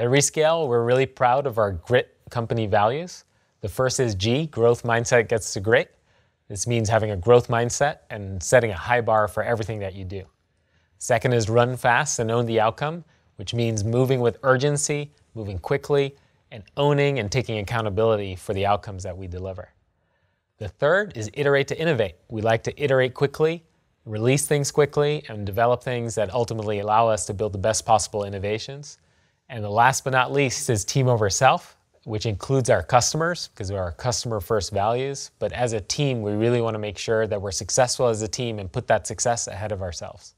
At Rescale, we're really proud of our grit company values. The first is G, growth mindset gets to grit. This means having a growth mindset and setting a high bar for everything that you do. Second is run fast and own the outcome, which means moving with urgency, moving quickly, and owning and taking accountability for the outcomes that we deliver. The third is iterate to innovate. We like to iterate quickly, release things quickly, and develop things that ultimately allow us to build the best possible innovations. And the last but not least is team over self, which includes our customers, because we're our customer first values. But as a team, we really want to make sure that we're successful as a team and put that success ahead of ourselves.